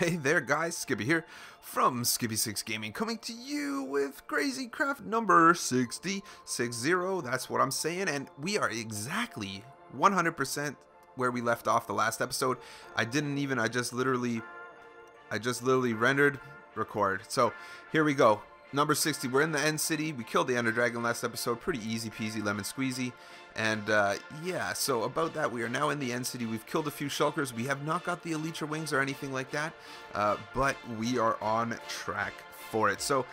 Hey there guys, Skippy here from Skippy6 Gaming coming to you with Crazy Craft number 6060, that's what I'm saying, and we are exactly 100% where we left off the last episode. I didn't even, I just literally, I just literally rendered record. So here we go. Number 60, we're in the end city. We killed the Ender Dragon last episode. Pretty easy peasy, lemon squeezy. And uh, yeah, so about that, we are now in the end city. We've killed a few shulkers. We have not got the Elytra wings or anything like that, uh, but we are on track for it. So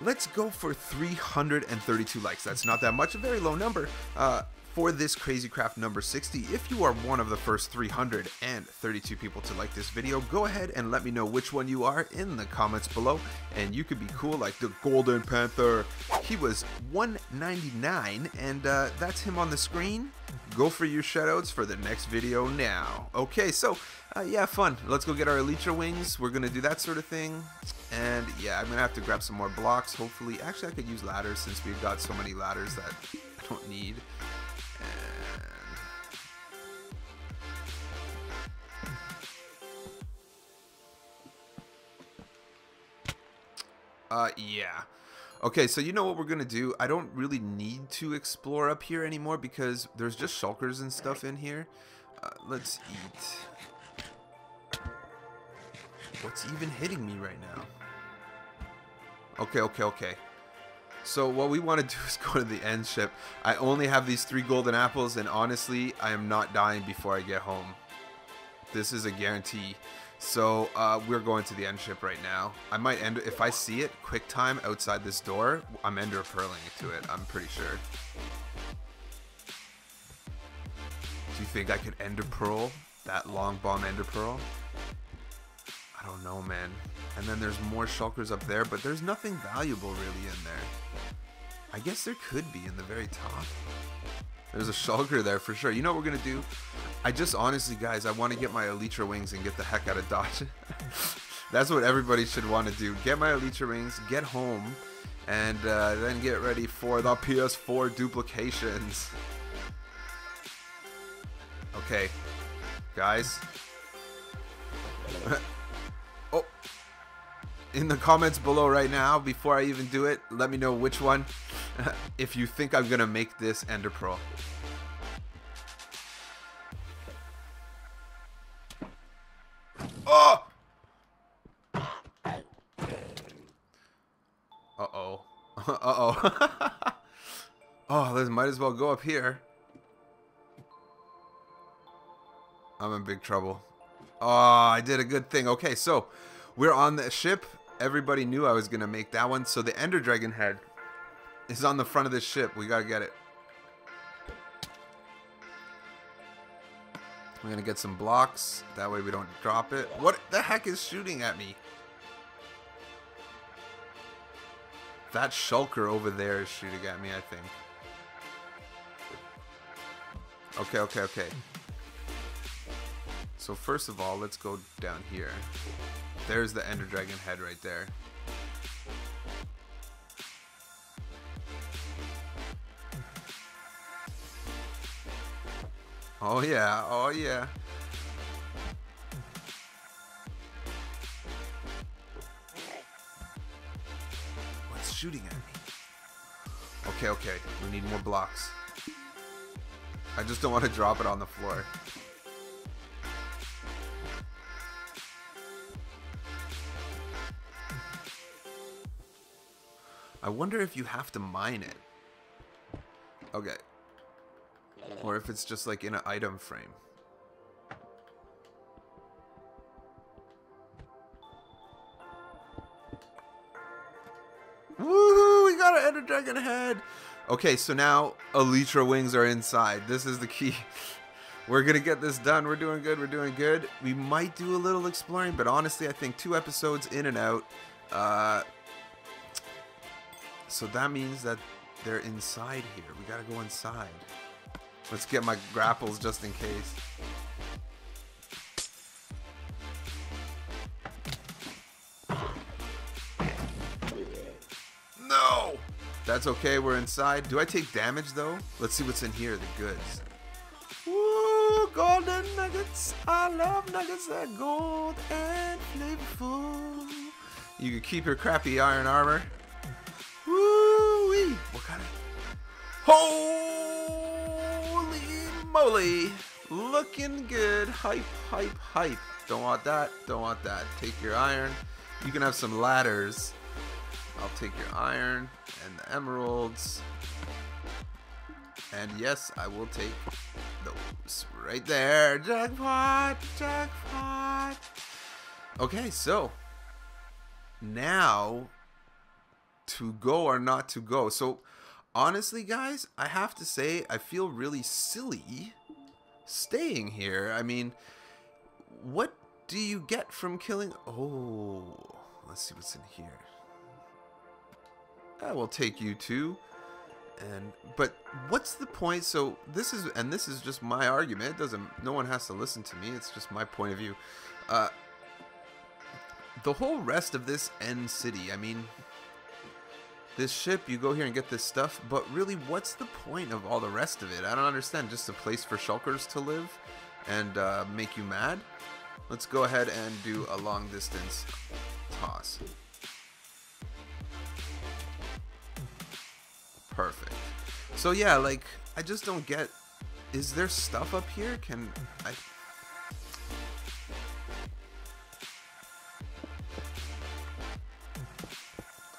let's go for 332 likes. That's not that much, a very low number. Uh, for this Crazy Craft number 60. If you are one of the first 332 people to like this video, go ahead and let me know which one you are in the comments below. And you could be cool like the Golden Panther. He was 199 and uh, that's him on the screen. Go for your shoutouts for the next video now. Okay, so uh, yeah, fun. Let's go get our Elytra wings. We're going to do that sort of thing. And yeah, I'm going to have to grab some more blocks, hopefully. Actually, I could use ladders since we've got so many ladders that I don't need. Uh, yeah. Okay, so you know what we're gonna do? I don't really need to explore up here anymore because there's just shulkers and stuff in here. Uh, let's eat. What's even hitting me right now? Okay, okay, okay. So what we want to do is go to the end ship. I only have these three golden apples, and honestly, I am not dying before I get home. This is a guarantee. So uh, we're going to the end ship right now. I might end if I see it quick time outside this door. I'm ender pearling to it. I'm pretty sure. Do you think I could ender pearl that long bomb ender pearl? I don't know, man. And then there's more shulkers up there, but there's nothing valuable really in there. I guess there could be in the very top. There's a shulker there for sure. You know what we're going to do? I just honestly, guys, I want to get my Elytra wings and get the heck out of Dodge. That's what everybody should want to do. Get my Elytra wings, get home, and uh, then get ready for the PS4 duplications. Okay, guys. in the comments below right now, before I even do it, let me know which one, if you think I'm going to make this Ender Pearl. Oh! Uh-oh. Uh-oh. oh, this might as well go up here. I'm in big trouble. Oh, I did a good thing. Okay, so we're on the ship. Everybody knew I was going to make that one. So the Ender Dragon head is on the front of this ship. We got to get it. We're going to get some blocks. That way we don't drop it. What the heck is shooting at me? That shulker over there is shooting at me, I think. Okay, okay, okay. So first of all, let's go down here. There's the Ender Dragon head right there. Oh yeah, oh yeah. What's shooting at me? Okay, okay, we need more blocks. I just don't want to drop it on the floor. I wonder if you have to mine it. Okay. Or if it's just like in an item frame. Woohoo! We got an Ender Dragon head! Okay, so now Elytra wings are inside. This is the key. We're gonna get this done. We're doing good. We're doing good. We might do a little exploring, but honestly, I think two episodes in and out. Uh, so that means that they're inside here. We gotta go inside. Let's get my grapples just in case. No! That's okay, we're inside. Do I take damage though? Let's see what's in here, the goods. Woo! golden nuggets. I love nuggets that are gold and flavorful. You can keep your crappy iron armor. Woo wee! What kind of? Holy moly! Looking good. Hype, hype, hype. Don't want that. Don't want that. Take your iron. You can have some ladders. I'll take your iron and the emeralds. And yes, I will take those right there. Jackpot, jackpot. Okay, so now to go or not to go. So honestly, guys, I have to say I feel really silly staying here. I mean, what do you get from killing? Oh, let's see what's in here. I will take you too. And but what's the point? So this is and this is just my argument. It doesn't. No one has to listen to me. It's just my point of view. Uh, the whole rest of this end city. I mean, this ship. You go here and get this stuff. But really, what's the point of all the rest of it? I don't understand. Just a place for shulkers to live and uh, make you mad. Let's go ahead and do a long distance toss. Perfect. So yeah, like I just don't get. Is there stuff up here? Can I?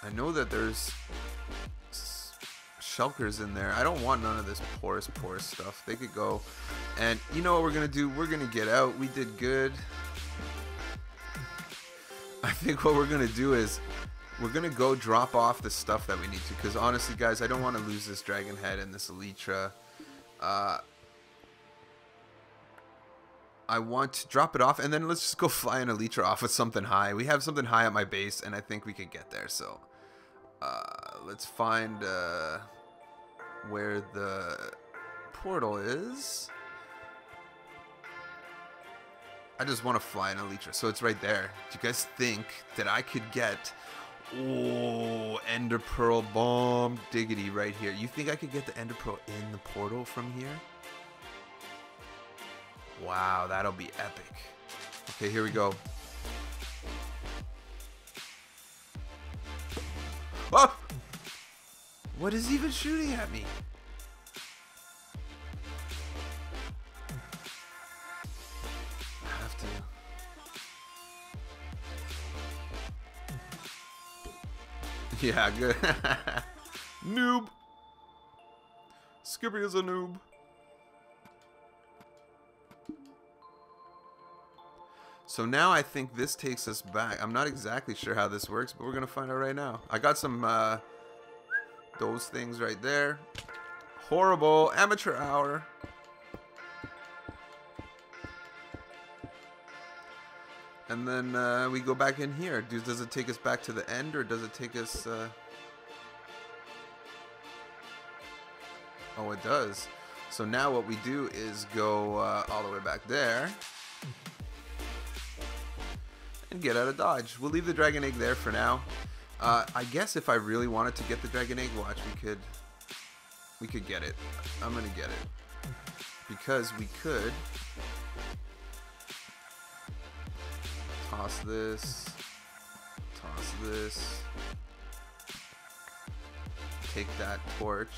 I know that there's shulkers in there. I don't want none of this purpur, purpur stuff. They could go. And you know what we're gonna do? We're gonna get out. We did good. I think what we're gonna do is we're gonna go drop off the stuff that we need to because honestly guys I don't want to lose this dragon head and this elytra uh, I want to drop it off and then let's just go fly an elytra off with something high we have something high at my base and I think we can get there so uh, let's find uh, where the portal is I just want to fly an elytra so it's right there do you guys think that I could get Oh, Ender Pearl Bomb Diggity right here. You think I could get the Ender Pearl in the portal from here? Wow, that'll be epic. Okay, here we go. What is even shooting at me? I have to. Yeah, good. noob. Skippy is a noob. So now I think this takes us back. I'm not exactly sure how this works, but we're going to find out right now. I got some, uh, those things right there. Horrible. Amateur hour. And then uh, we go back in here. Does, does it take us back to the end or does it take us... Uh... Oh, it does. So now what we do is go uh, all the way back there. And get out of Dodge. We'll leave the Dragon Egg there for now. Uh, I guess if I really wanted to get the Dragon Egg, watch, we could... We could get it. I'm gonna get it. Because we could Toss this. Toss this. Take that torch.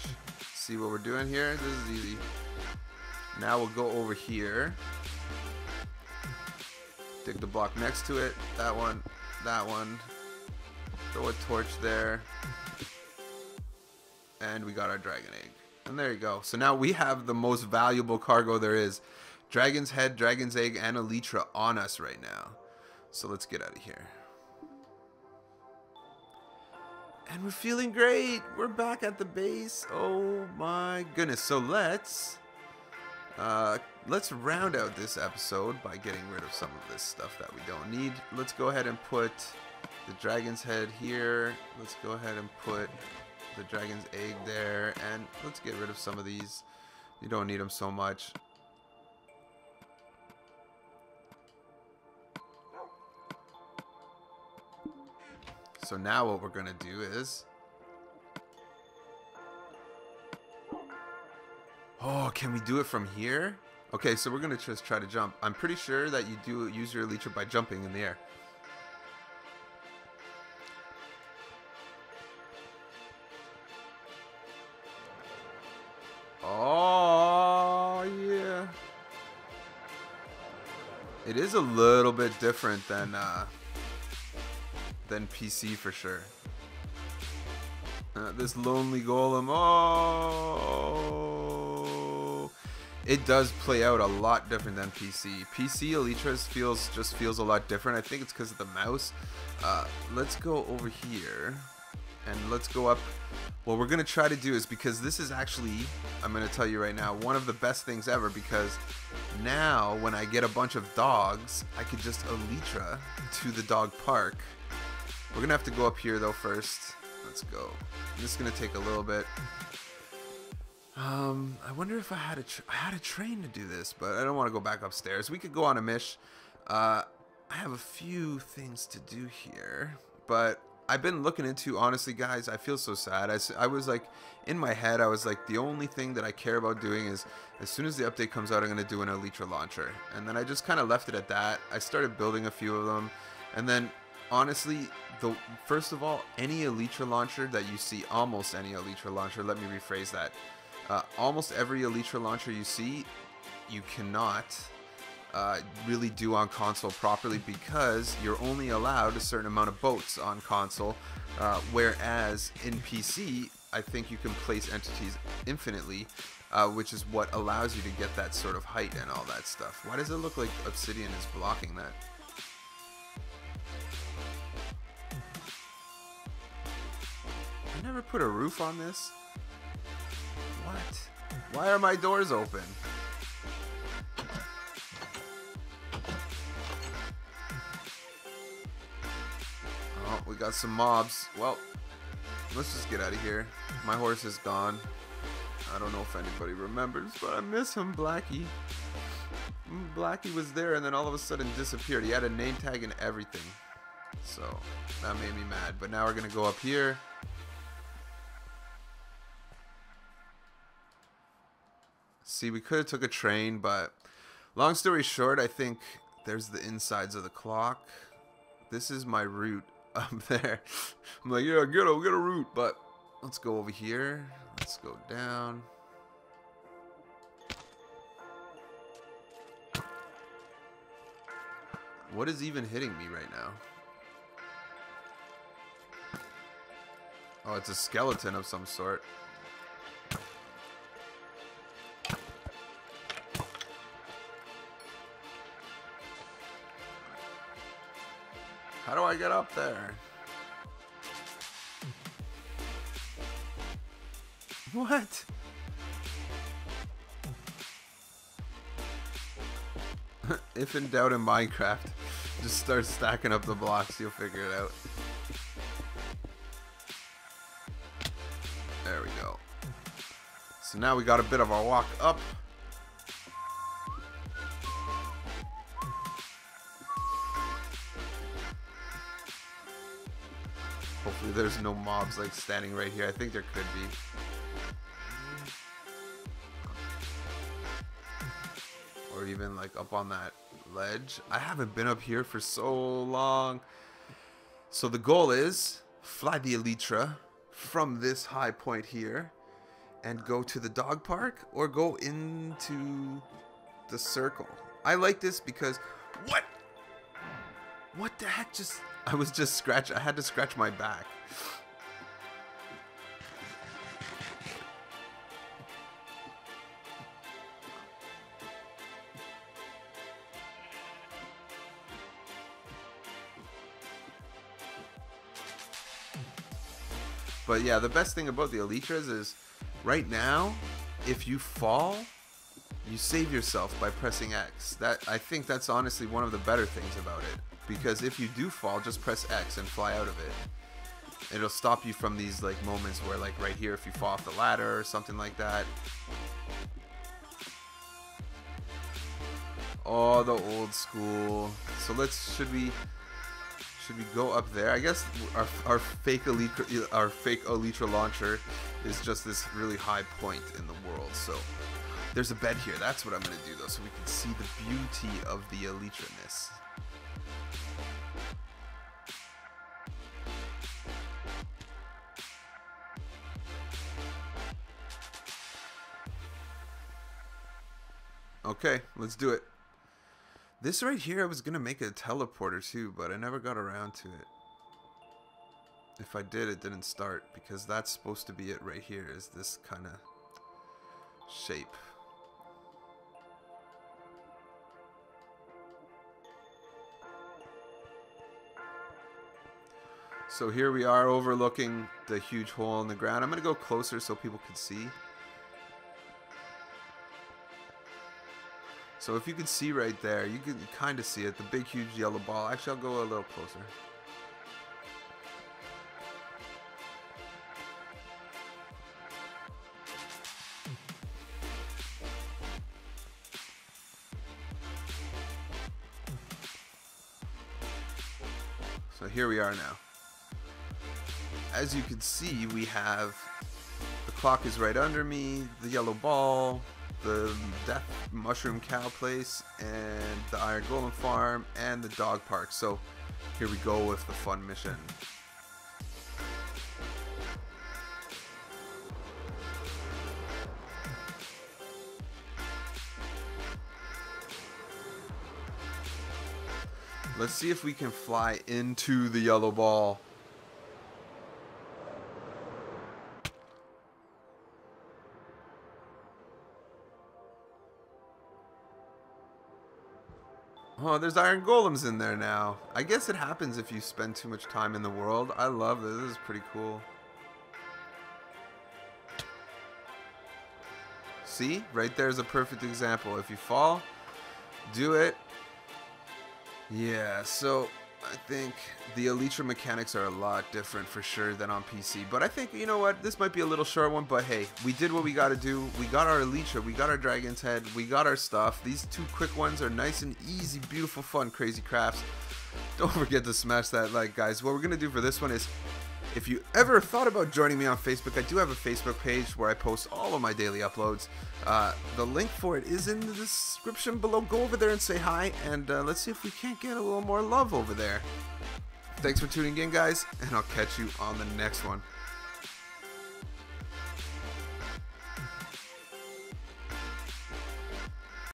See what we're doing here? This is easy. Now we'll go over here. Dig the block next to it. That one. That one. Throw a torch there. And we got our dragon egg. And there you go. So now we have the most valuable cargo there is. Dragon's head, dragon's egg, and elytra on us right now. So let's get out of here. And we're feeling great. We're back at the base. Oh my goodness. So let's uh, let's round out this episode by getting rid of some of this stuff that we don't need. Let's go ahead and put the dragon's head here. Let's go ahead and put the dragon's egg there. And let's get rid of some of these. You don't need them so much. So now what we're going to do is... Oh, can we do it from here? Okay, so we're gonna just try to jump. I'm pretty sure that you do use your Elytra by jumping in the air. A little bit different than uh, than PC for sure. Uh, this lonely golem. Oh, it does play out a lot different than PC. PC Elytras feels just feels a lot different. I think it's because of the mouse. Uh, let's go over here and let's go up. What we're gonna try to do is because this is actually, I'm gonna tell you right now, one of the best things ever because now when I get a bunch of dogs, I could just Elytra to the dog park. We're gonna have to go up here though first. Let's go. This is gonna take a little bit. Um, I wonder if I had a I had a train to do this, but I don't want to go back upstairs. We could go on a mish. Uh, I have a few things to do here, but I've been looking into, honestly, guys, I feel so sad. I, I was like, in my head, I was like, the only thing that I care about doing is as soon as the update comes out, I'm going to do an Elytra launcher. And then I just kind of left it at that. I started building a few of them. And then, honestly, the first of all, any Elytra launcher that you see, almost any Elytra launcher, let me rephrase that. Uh, almost every Elytra launcher you see, you cannot uh, really do on console properly because you're only allowed a certain amount of boats on console, uh, whereas in PC, I think you can place entities infinitely, uh, which is what allows you to get that sort of height and all that stuff. Why does it look like Obsidian is blocking that? I never put a roof on this. What? Why are my doors open? We got some mobs. Well, let's just get out of here. My horse is gone. I don't know if anybody remembers, but I miss him, Blackie. Mm, Blackie was there and then all of a sudden disappeared. He had a name tag and everything. So, that made me mad. But now we're going to go up here. See, we could have took a train, but long story short, I think there's the insides of the clock. This is my route up there. I'm like, yeah, get a get a route, but let's go over here. Let's go down. What is even hitting me right now? Oh, it's a skeleton of some sort. How do I get up there? What? if in doubt in Minecraft, just start stacking up the blocks, you'll figure it out. There we go. So now we got a bit of a walk up. There's no mobs like standing right here. I think there could be. Or even like up on that ledge. I haven't been up here for so long. So the goal is fly the Elytra from this high point here and go to the dog park or go into the circle. I like this because what? What the heck just I was just scratch. I had to scratch my back. But yeah, the best thing about the Elytras is right now, if you fall, you save yourself by pressing X. That I think that's honestly one of the better things about it because if you do fall, just press X and fly out of it. It'll stop you from these like moments where like right here if you fall off the ladder or something like that. Oh, the old school. So let's should we should we go up there? I guess our, our fake Elytra, our fake Elytra launcher is just this really high point in the world. So There's a bed here. That's what I'm to do, though, so we can see the beauty of the Elytra-ness. Okay, let's do it. This right here, I was going to make a teleporter too, but I never got around to it. If I did, it didn't start, because that's supposed to be it right here, is this kind of shape. So here we are overlooking the huge hole in the ground. I'm going to go closer so people can see. So if you can see right there, you can kind of see it, the big huge yellow ball. Actually, I'll go a little closer. So here we are now. As you can see, we have the clock is right under me, the yellow ball, the Death Mushroom Cow Place, and the Iron Golem Farm, and the Dog Park. So here we go with the fun mission. Let's see if we can fly into the yellow ball. Oh, there's iron golems in there now. I guess it happens if you spend too much time in the world. I love this. This is pretty cool. See? Right there's a perfect example. If you fall, do it. Yeah, so I think the Elytra mechanics are a lot different for sure than on PC. But I think, you know what, this might be a little short one, but hey, we did what we got to do. We got our Elytra, we got our Dragon's Head, we got our stuff. These two quick ones are nice and easy, beautiful, fun, crazy crafts. Don't forget to smash that like, guys. What we're going to do for this one is if you ever thought about joining me on Facebook, I do have a Facebook page where I post all of my daily uploads. Uh, the link for it is in the description below. Go over there and say hi, and uh, let's see if we can't get a little more love over there. Thanks for tuning in, guys, and I'll catch you on the next one.